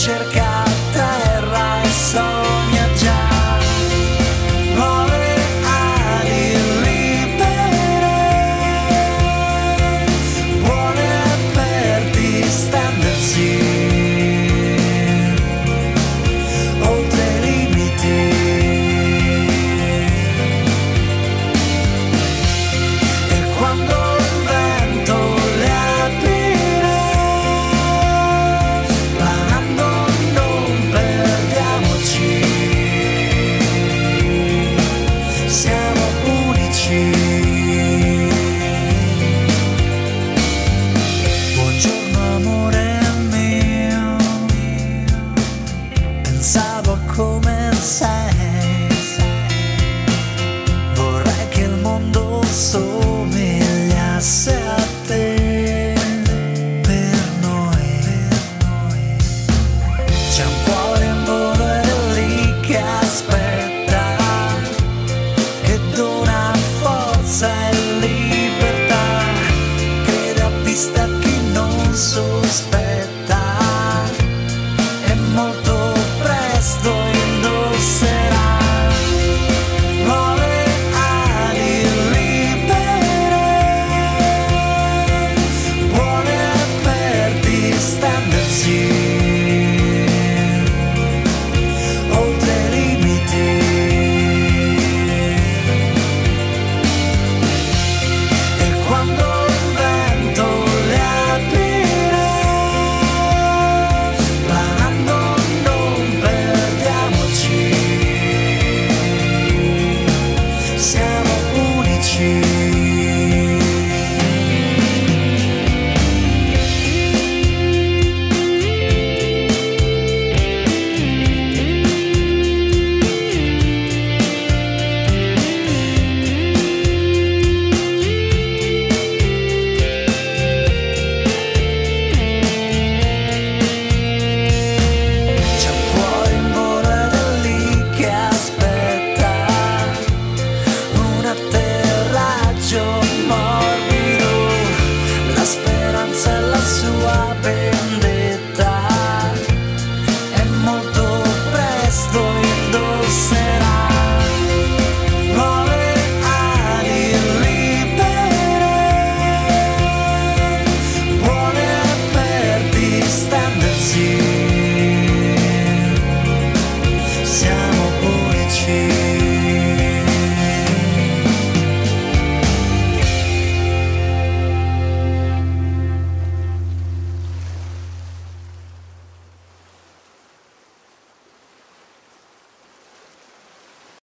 e cerca terra e sogna